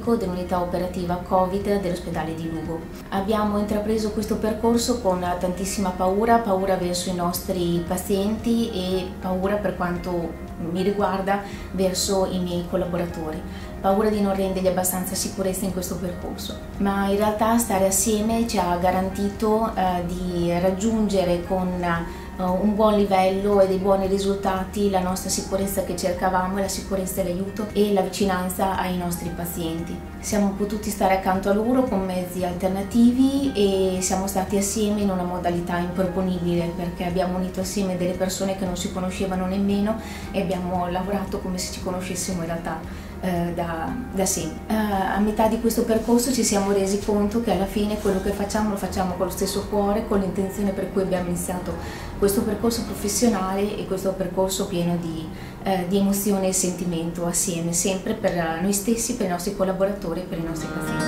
medico dell'unità operativa Covid dell'ospedale di Lugo. Abbiamo intrapreso questo percorso con tantissima paura, paura verso i nostri pazienti e paura per quanto mi riguarda verso i miei collaboratori. Paura di non rendergli abbastanza sicurezza in questo percorso. Ma in realtà stare assieme ci ha garantito eh, di raggiungere con eh, un buon livello e dei buoni risultati, la nostra sicurezza che cercavamo la sicurezza e l'aiuto e la vicinanza ai nostri pazienti. Siamo potuti stare accanto a loro con mezzi alternativi e siamo stati assieme in una modalità improponibile perché abbiamo unito assieme delle persone che non si conoscevano nemmeno e abbiamo lavorato come se ci conoscessimo in realtà eh, da, da sempre. Eh, a metà di questo percorso ci siamo resi conto che alla fine quello che facciamo lo facciamo con lo stesso cuore, con l'intenzione per cui abbiamo iniziato questo percorso professionale e questo percorso pieno di, eh, di emozione e sentimento assieme, sempre per noi stessi, per i nostri collaboratori e per i nostri pazienti.